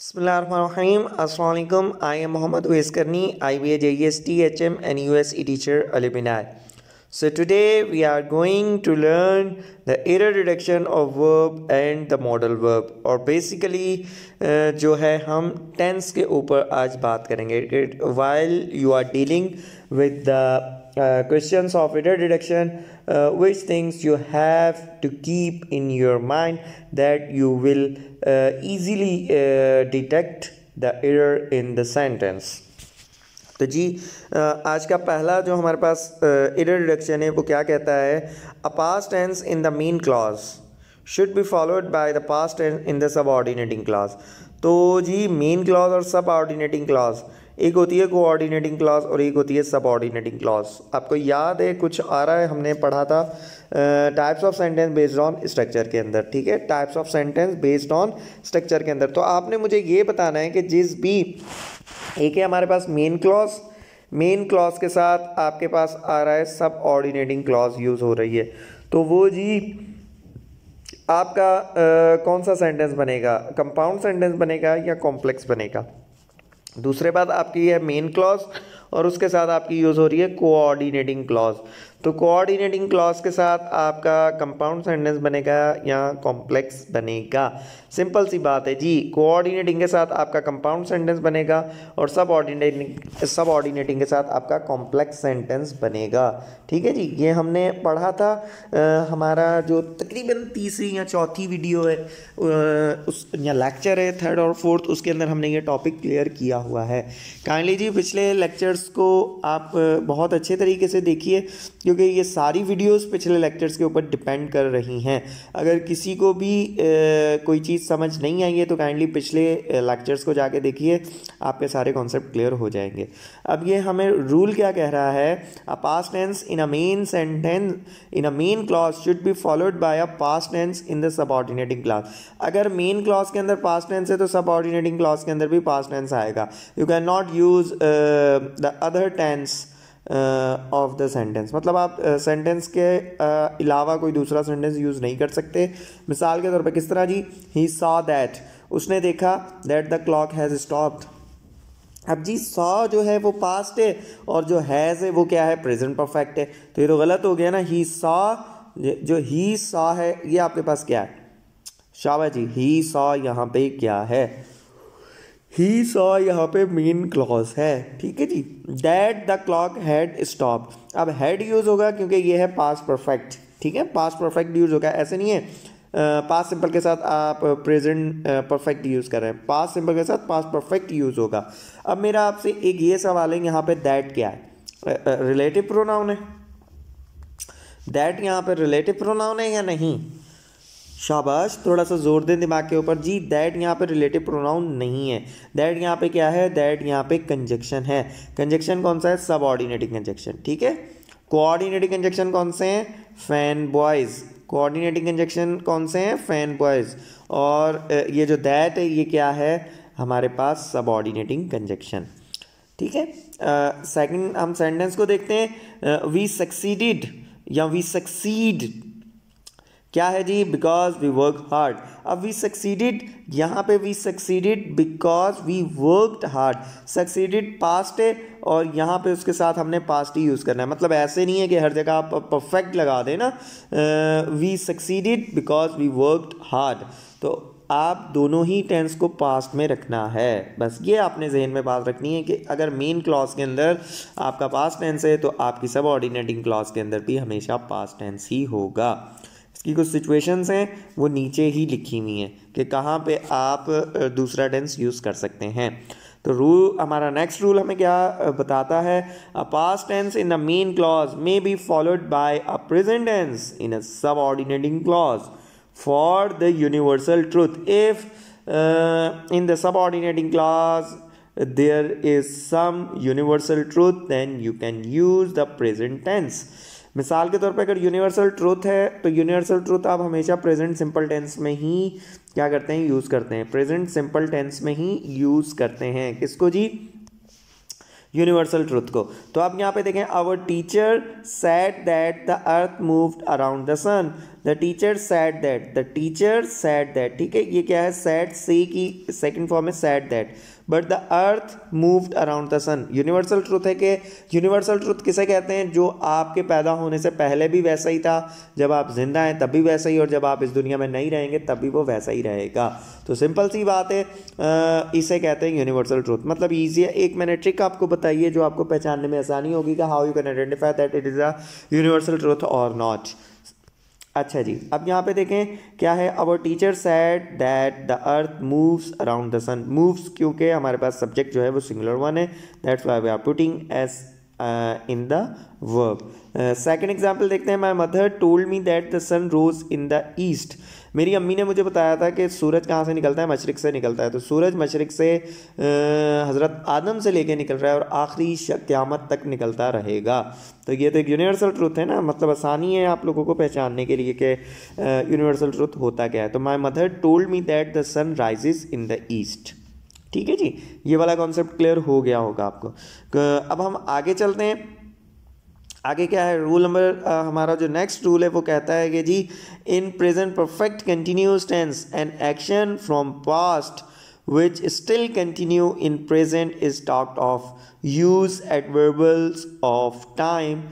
बसमीम अलकुम आई am Mohammad Wais Qarni. I B A J S T H M N U S E teacher अलिबिनाय so today we are going to learn the error detection of verb and the modal verb और basically जो है, हम tense के ऊपर आज बात करेंगे। While you are dealing with the question of error detection uh, which things you have to keep in your mind that you will uh, easily uh, detect the error in the sentence. तो जी आज का पहला जो हमारे पास error deduction है वो क्या कहता है? A past tense in the main clause should be followed by the past tense in the subordinating clause तो जी मेन क्लॉज और सब ऑर्डिनेटिंग क्लॉज एक होती है कोऑर्डिनेटिंग क्लास और एक होती है सब ऑर्डिनेटिंग क्लॉज आपको याद है कुछ आ रहा है हमने पढ़ा था types of sentence based on structure के अंदर ठीक है? Types of sentence based on structure के अंदर। तो आपने मुझे ये बताना है कि जिस भी एक है हमारे पास मेन क्लॉज मेन क्लॉज के साथ आपके पास आ रहा है सब ऑर्डिनेटिंग क्लॉज यूज़ हो रही है। तो वो जी आपका आ, कौन सा सेंटेंस बनेगा? कंपाउंड सेंटेंस बनेगा या कॉम्प्लेक्स बनेगा? दूसरे बात आपकी है मेन क्लॉज और उसके साथ आपकी यूज़ हो रही है कोऑर्डिनेटिंग क्लॉज तो कोऑर्डिनेटिंग क्लॉज के साथ आपका कंपाउंड सेंटेंस बनेगा या कॉम्प्लेक्स बनेगा। सिंपल सी बात है जी कोऑर्डिनेटिंग के साथ आपका कंपाउंड सेंटेंस बनेगा और सब ऑर्डिनेटिंग सब ऑर्डिनेटिंग के साथ आपका कॉम्प्लेक्स सेंटेंस बनेगा। ठीक है जी ये हमने पढ़ा था आ, हमारा जो तकरीबन तीसरी या चौथी वीडियो है उस या लेक्चर है थर्ड और फोर्थ उसके अंदर हमने ये टॉपिक क्लियर किया हुआ है। काइंडली जी पिछले लेक्चर्स को आप बहुत अच्छे तरीके से देखिए क्योंकि ये सारी वीडियोस पिछले लेक्चर्स के ऊपर डिपेंड कर रही हैं। अगर किसी को भी ए, कोई चीज़ समझ नहीं आई है तो काइंडली पिछले लेक्चर्स को जाके देखिए आपके सारे कॉन्सेप्ट क्लियर हो जाएँगे। अब ये हमें रूल क्या कह रहा है? A past tense in a main sentence in a main clause should be followed by a past tense in the subordinating class अगर मेन क्लॉज के अंदर पास्ट टेंस है तो सबऑर्डिनेटिंग क्लॉज के अंदर भी पास्ट टेंस आएगा। You can not use the other tense of the sentence मतलब आप सेंटेंस uh, के uh, अलावा कोई दूसरा सेंटेंस यूज़ नहीं कर सकते। मिसाल के तौर पे किस तरह जी? ही सॉ दैट उसने देखा that the clock has stopped अब जी सॉ जो है वो पास्ट है और जो हैज़ है वो क्या है? प्रेजेंट परफेक्ट है। तो ये तो गलत हो गया ना। ही सॉ जो ही सॉ है ये आपके पास क्या है? शाबा जी ही सॉ यहाँ पे क्या है? ही सॉ यहाँ पे मेन क्लॉज है। ठीक है जी? That the clock had stop अब हैड यूज़ होगा क्योंकि ये है पास परफेक्ट ठीक है? पास परफेक्ट यूज़ होगा। ऐसे नहीं है। पास uh, सिंपल के साथ आप प्रेजेंट परफेक्ट यूज़ कर रहे हैं। पास सिंपल के साथ पास परफेक्ट यूज़ होगा। अब मेरा आपसे एक ये सवाल है यहाँ पे दैट क्या है? रिलेटिव प्रोनाउन है। दैट यहाँ पे रिलेटिव प्रोनाउन है या नहीं? शाबाश, थोड़ा सा ज़ोर दें दिमाग के ऊपर। जी दैट यहाँ पे रिलेटिव प्रोनाउन नहीं है। दैट यहाँ पे क्या है? दैट यहाँ पे कंजक्शन है। कंजक्शन कौन सा है? सब ऑर्डिनेटिंग कंजक्शन ठीक है? कोऑर्डिनेटिंग कंजक्शन कौन से हैं? फ़ैन बॉयज़ कोऑर्डिनेटिंग कंजक्शन कौन से हैं? फ़ैन बॉयज़ और ये जो दैट है, ये क्या है? हमारे पास सब ऑर्डिनेटिंग कंजक्शन ठीक है? सेकंड हम सेंटेंस को देखते हैं। वी सक्सीडिड या वी सक्सीड क्या है जी? बिकॉज़ वी वर्क हार्ड अब वी सक्सीडिड यहाँ पे we succeeded because we worked hard succeeded past है और यहाँ पे उसके साथ हमने पास्ट ही यूज़ करना है। मतलब ऐसे नहीं है कि हर जगह आप परफेक्ट लगा दें ना। We succeeded because we worked hard तो आप दोनों ही टेंस को पास्ट में रखना है। बस ये आपने जहन में बात रखनी है कि अगर मेन क्लॉज के अंदर आपका पास्ट टेंस है तो आपकी सब ऑर्डिनेटिंग क्लॉज के अंदर भी हमेशा पास्ट टेंस ही होगा। इसकी कुछ सिचुएशंस हैं, वो नीचे ही लिखी हुई हैं कि कहाँ पे आप दूसरा टेंस यूज़ कर सकते हैं। तो रूल हमारा नेक्स्ट रूल हमें क्या बताता है? A past tense in the main clause may be followed by a present tense in a subordinating clause for the universal truth if in the subordinating clause there is some universal truth then you can use the present tense मिसाल के तौर पर अगर universal truth है तो universal truth आप हमेशा present simple tense में ही क्या करते हैं यूज़ करते हैं। प्रेजेंट सिंपल टेंस में ही यूज़ करते हैं। किसको जी? यूनिवर्सल ट्रूथ को। तो आप यहाँ पे देखें our teacher set that the earth moved around the sun the teacher said that the teacher said that ठीक है? ये क्या है? सैड से की सेकंड फॉर्म है said that but the earth moved around the sun universal truth है कि यूनिवर्सल ट्रुथ किसे कहते हैं? जो आपके पैदा होने से पहले भी वैसा ही था। जब आप ज़िंदा हैं, तब भी वैसा ही और जब आप इस दुनिया में नहीं रहेंगे, तब भी वो वैसा ही रहेगा। तो सिंपल सी बात है इसे कहते हैं यूनिवर्सल ट्रुथ मतलब ईजी है। एक मैंने ट्रिक आपको बताइए, जो आपको पहचानने में आसानी होगी कि how you can identify that it is a universal truth और नॉट अच्छा जी, अब यहाँ पे देखें, क्या है? Our teacher set that the earth moves around the sun moves क्योंकि हमारे पास सब्जेक्ट जो है वो सिंगुलर वन है. That's why we are putting S in the verb second example देखते हैं my mother told me that the sun rose in the east मेरी अम्मी ने मुझे बताया था कि सूरज कहाँ से निकलता है? मशरक से निकलता है। तो सूरज मशरक से हज़रत आदम से लेके निकल रहा है और आखिरी क़्यामत तक निकलता रहेगा। तो ये तो एक यूनिवर्सल ट्रुथ है ना? मतलब आसानी है आप लोगों को पहचानने के लिए कि यूनिवर्सल ट्रुथ होता क्या है। तो my mother told me that the sun rises in the east ठीक है जी? ये वाला कॉन्सेप्ट क्लियर हो गया होगा आपको। अब हम आगे चलते हैं। आगे क्या है? रूल नंबर हमारा जो नेक्स्ट रूल है, वो कहता है कि जी in present perfect continuous tense and action from past which still continue in present is talked of use at verbals of time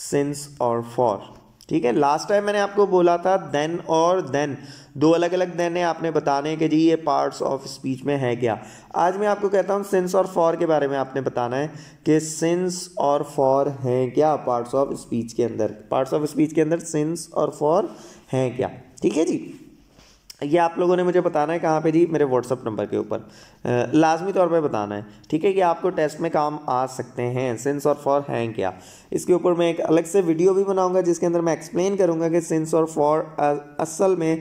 since और फॉर ठीक है? लास्ट टाइम मैंने आपको बोला था देन और देन दो अलग अलग देन है, आपने बताने के जी ये पार्ट्स ऑफ़ स्पीच में है क्या? आज मैं आपको कहता हूँ सिंस और फॉर के बारे में आपने बताना है कि सिंस और फॉर हैं क्या पार्ट्स ऑफ़ स्पीच के अंदर? पार्ट्स ऑफ़ स्पीच के अंदर सिंस और फॉर हैं क्या? ठीक है जी? ये आप लोगों ने मुझे बताना है कहाँ पे जी मेरे व्हाट्सअप नंबर के ऊपर। लाजमी तौर पे बताना है, ठीक है कि आपको टेस्ट में काम आ सकते हैं सेंस और फॉर हैं क्या? इसके ऊपर मैं एक अलग से वीडियो भी बनाऊँगा जिसके अंदर मैं एक्सप्लेन करूँगा कि सेंस और फॉर असल में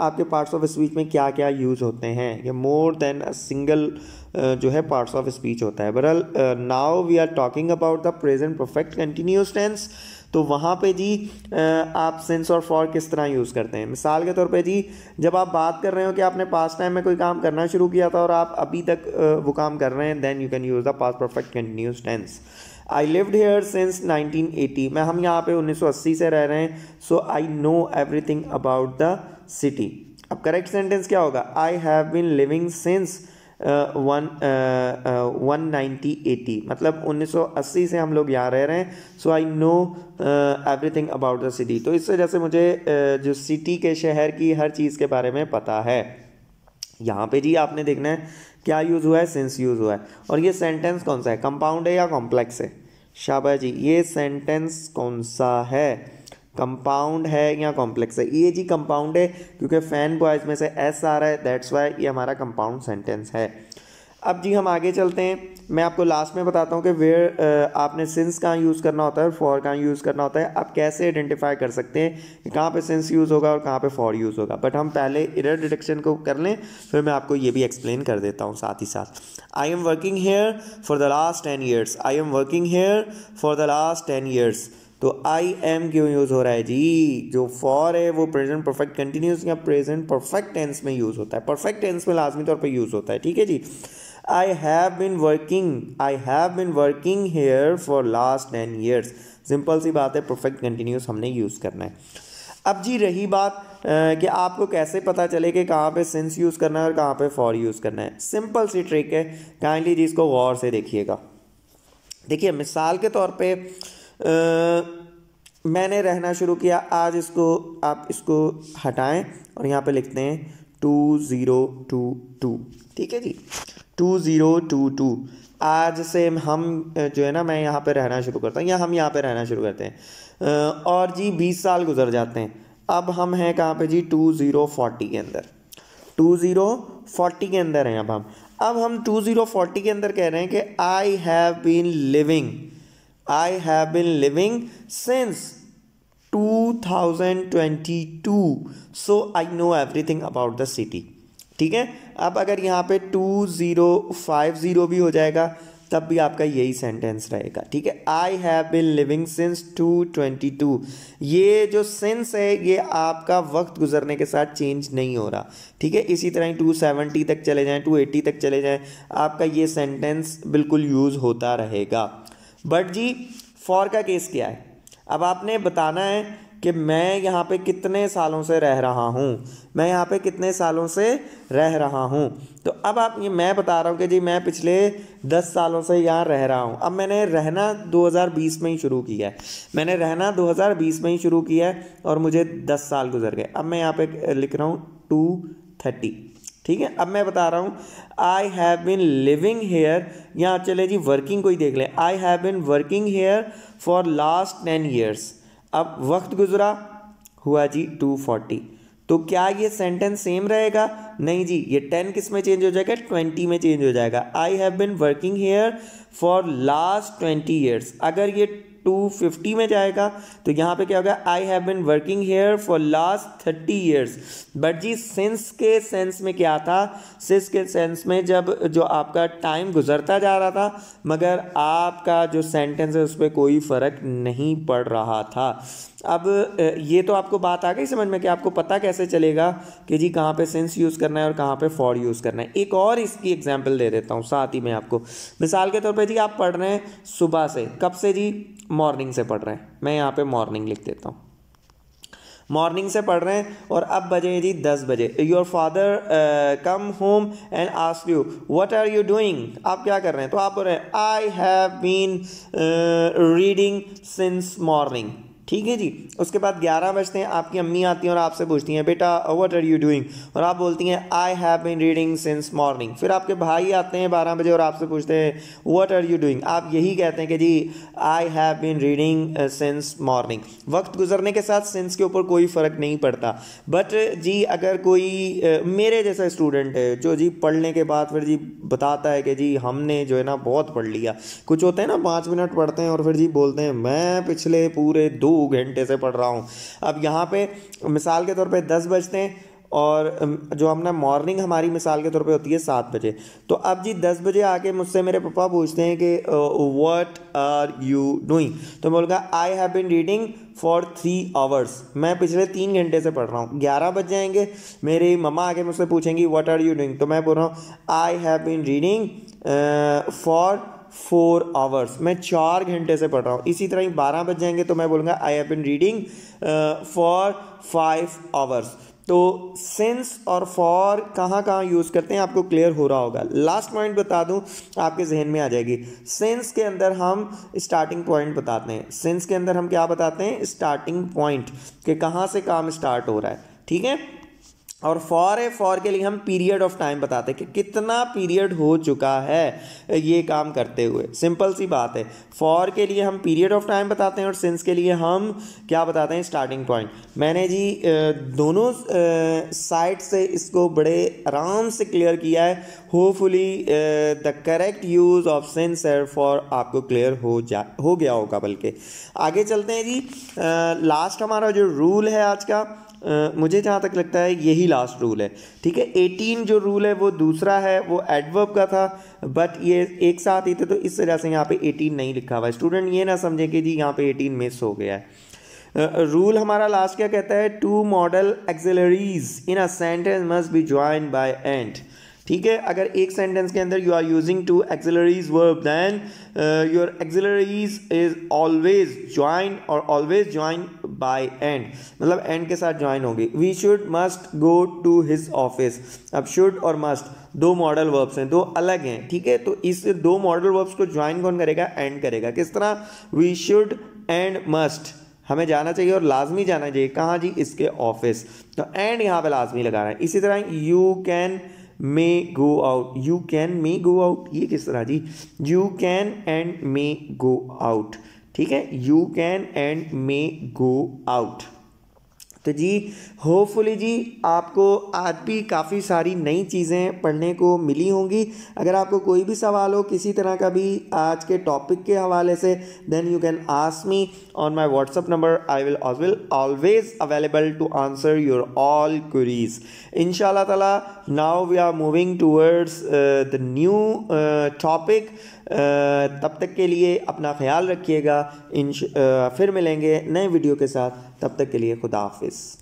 आपके पार्ट्स ऑफ़ स्पीच में क्या क्या यूज़ होते हैं। ये मोर देन अ सिंगल जो है पार्ट्स ऑफ़ स्पीच होता है। बरल now we are talking about the present perfect continuous tense तो वहाँ पे जी आप सेंस और फॉर किस तरह यूज़ करते हैं? मिसाल के तौर पे जी, जब आप बात कर रहे हो कि आपने पास टाइम में कोई काम करना शुरू किया था और आप अभी तक वो काम कर रहे हैं then you can use the past perfect continuous tense I lived here since 1980 मैं, हम यहाँ पे 1980 से रह रहे हैं so I know everything about the city अब करेक्ट सेंटेंस क्या होगा? I have been living since one one ninety eighty मतलब उन्नीस सौ अस्सी से हम लोग यहाँ रह रहे हैं। So I know everything about the city तो इस वजह से मुझे uh, जो सिटी के शहर की हर चीज़ के बारे में पता है। यहाँ पे जी आपने देखना है क्या यूज़ हुआ है? सेंस यूज़ हुआ है। और ये सेंटेंस कौन सा है? कंपाउंड है या कॉम्प्लेक्स है? शाबा जी ये सेंटेंस कौन सा है? कंपाउंड है या कॉम्प्लेक्स है? ये जी कंपाउंड है, क्योंकि फ़ैन बॉयज़ में से एस आ रहा है दैट्स वाई ये हमारा कंपाउंड सेंटेंस है। अब जी हम आगे चलते हैं। मैं आपको लास्ट में बताता हूँ कि वेयर आपने सिंस कहाँ यूज़ करना होता है और फॉर कहाँ यूज़ करना होता है। आप कैसे आइडेंटिफाई कर सकते हैं कि कहाँ पे सिंस यूज़ होगा और कहाँ पे फॉर यूज़ होगा। बट हम पहले इरर डिटेक्शन को कर लें, फिर मैं आपको ये भी एक्सप्लेन कर देता हूँ साथ ही साथ। I am working here for the last ten years I am working here for the last ten years तो आई एम क्यों यूज़ हो रहा है जी? जो फॉर है, वो प्रेजेंट परफेक्ट कंटिन्यूस या प्रेजेंट परफेक्ट टेंस में यूज़ होता है। परफेक्ट टेंस में लाजमी तौर पर यूज़ होता है, ठीक है जी? I have been working I have been working here for last ten years simple सी बात है परफेक्ट कंटिन्यूस हमने यूज़ करना है। अब जी रही बात कि आपको कैसे पता चले कि कहाँ पे सेंस यूज़ करना है और कहाँ पे फॉर यूज़ करना है। सिंपल सी ट्रिक है काइंडली जी इसको गौर से देखिएगा। देखिए, मिसाल के तौर पे मैंने रहना शुरू किया। आज इसको, आप इसको हटाएँ और यहाँ पे लिखते हैं टू ज़ीरो टू टू। ठीक है जी? Two zero two two. आज से हम जो है ना, मैं यहाँ पे रहना शुरू करता हूँ या हम यहाँ पे रहना शुरू करते हैं। और जी, बीस साल गुजर जाते हैं। अब हम हैं कहाँ पे जी? टू ज़ीरो फोर्टी के अंदर। टू ज़ीरो फोर्टी के अंदर हैं अब हम। अब हम टू ज़ीरो फोर्टी के अंदर कह रहे हैं कि I have been living I have been living since 2022 so, I know everything about the city. ठीक है? अब अगर यहाँ पे टू ज़ीरो फाइव ज़ीरो भी हो जाएगा, तब भी आपका यही सेंटेंस रहेगा। ठीक है? I have been living since two twenty two ये जो सेंस है, ये आपका वक्त गुजरने के साथ चेंज नहीं हो रहा। ठीक है? इसी तरह टू सेवेंटी तक चले जाएँ टू एट्टी तक चले जाएँ, आपका ये सेंटेंस बिल्कुल यूज़ होता रहेगा। बट जी, फॉर का केस क्या है? अब आपने बताना है कि मैं यहाँ पे कितने सालों से रह रहा हूँ। मैं यहाँ पे कितने सालों से रह रहा हूँ। तो अब आप, ये मैं बता रहा हूँ कि जी, मैं पिछले दस सालों से यहाँ रह रहा हूँ। अब मैंने रहना 2020 में ही शुरू किया है। मैंने रहना 2020 में ही शुरू किया है और मुझे दस साल गुजर गए। अब मैं यहाँ पे लिख रहा हूँ टू थर्टी। ठीक है? अब मैं बता रहा हूँ I have been living here यहाँ चले जी वर्किंग को ही देख लें। I have been working here for last ten years अब वक्त गुजरा, हुआ जी टू फोर्टी तो क्या ये सेंटेंस सेम रहेगा? नहीं जी, ये टेन किसमें चेंज हो जाएगा? ट्वेंटी में चेंज हो जाएगा। I have been working here for last twenty years अगर ये टू फिफ्टी में जाएगा। तो यहाँ पे क्या होगा I have been working here for last thirty years but ji since के सेंस में क्या था? सिंस के सेंस में जब जो आपका टाइम गुजरता जा रहा था, मगर आपका जो सेंटेंस है, उस पर कोई फ़र्क नहीं पड़ रहा था। अब ये तो आपको बात आ गई समझ में कि आपको पता कैसे चलेगा कि जी कहाँ पे सेंस यूज़ करना है और कहाँ पे फॉर यूज़ करना है। एक और इसकी एग्जांपल दे देता हूँ, साथ ही मैं आपको। मिसाल के तौर पे जी आप पढ़ रहे हैं सुबह से। कब से जी? मॉर्निंग से पढ़ रहे हैं। मैं यहाँ पे मॉर्निंग लिख देता हूँ। मॉर्निंग से पढ़ रहे हैं और अब बजे जी दस बजे। Your father come home and ask you what are you doing आप क्या कर रहे हैं? तो आप बोल रहे हैं I have been reading since morning ठीक है जी? उसके बाद ग्यारह बजते हैं आपकी अम्मी आती हैं और आपसे पूछती हैं बेटा वट आर यू डूइंग और आप बोलती हैं I have been reading since morning फिर आपके भाई आते हैं बारह बजे और आपसे पूछते हैं वट आर यू डूइंग आप यही कहते हैं कि जी I have been reading since morning वक्त गुजरने के साथ सिंस के ऊपर कोई फ़र्क नहीं पड़ता। बट जी अगर कोई uh, मेरे जैसा स्टूडेंट है जो जी पढ़ने के बाद फिर जी बताता है कि जी हमने जो है ना बहुत पढ़ लिया। कुछ होते हैं ना पाँच मिनट पढ़ते हैं और फिर जी बोलते हैं मैं पिछले पूरे दो घंटे से पढ़ रहा हूँ। अब यहाँ पे मिसाल के तौर पे दस बजते हैं और जो हमने मॉर्निंग हमारी मिसाल के तौर पे होती है सात बजे। तो अब जी दस बजे आके मुझसे मेरे पापा पूछते हैं कि व्हाट आर यू डूइंग तो मैं बोलूँगा I have been reading for three hours मैं पिछले तीन घंटे से पढ़ रहा हूँ। ग्यारह बज जाएँगे। मेरी मम्मा आके मुझसे पूछेंगी व्हाट आर यू डूइंग तो मैं बोल रहा हूँ I have been reading for four hours. मैं चार घंटे से पढ़ रहा हूँ। इसी तरह ही बारह बज जाएँगे तो मैं बोलूँगा I have been reading for five hours तो सेंस और फॉर कहाँ कहाँ यूज़ करते हैं, आपको क्लियर हो रहा होगा। लास्ट पॉइंट बता दूँ, आपके जहन में आ जाएगी। सेंस के अंदर हम स्टार्टिंग पॉइंट बताते हैं। सेंस के अंदर हम क्या बताते हैं? स्टार्टिंग पॉइंट कि कहाँ से काम स्टार्ट हो रहा है। ठीक है? और फॉर ए फॉर के लिए हम पीरियड ऑफ़ टाइम बताते हैं कि कितना पीरियड हो चुका है ये काम करते हुए। सिंपल सी बात है। फॉर के लिए हम पीरियड ऑफ़ टाइम बताते हैं और सिंस के लिए हम क्या बताते हैं? स्टार्टिंग पॉइंट मैंने जी दोनों साइड से इसको बड़े आराम से क्लियर किया है। Hopefully the correct use of sense for आपको क्लियर हो जा, हो गया होगा बल्कि। आगे चलते हैं जी। लास्ट हमारा जो रूल है आज का मुझे जहाँ तक लगता है यही लास्ट रूल है। ठीक है? एटीन जो रूल है, वो दूसरा है, वो एडवर्ब का था बट ये एक साथ ही थे तो इस वजह से यहाँ पे एटीन नहीं लिखा हुआ है। स्टूडेंट ये ना समझे कि जी यहाँ पे एटीन मिस हो गया है। रूल हमारा लास्ट क्या कहता है? Two modal auxiliaries in a sentence must be join by and ठीक है? अगर एक सेंटेंस के अंदर you are using two auxiliaries verb then your auxiliaries is always join और ऑलवेज ज्वाइन बाय एंड मतलब एंड के साथ ज्वाइन होगी। We should must go to his office अब शुड और मस्ट दो मॉडल वर्ब्स हैं, दो अलग हैं, ठीक है? तो इस दो मॉडल वर्ब्स को ज्वाइन कौन करेगा? एंड करेगा। किस तरह? वी शुड एंड मस्ट हमें जाना चाहिए और लाजमी जाना चाहिए। कहाँ जी? इसके ऑफ़िस तो एंड यहाँ पे लाजमी लगाना है। इसी तरह you can may go out you can may go out ये किस तरह जी? You can and may go out ठीक है? You can and may go out तो जी होपफुली जी, आपको आज भी काफ़ी सारी नई चीज़ें पढ़ने को मिली होंगी। अगर आपको कोई भी सवाल हो, किसी तरह का भी आज के टॉपिक के हवाले से then you can ask me on my WhatsApp number I will will always available to answer your all queries in ताला now we are moving towards the new topic तब तक के लिए अपना ख्याल रखिएगा। इन फिर मिलेंगे नए वीडियो के साथ। तब तक के लिए खुदा हाफिज़।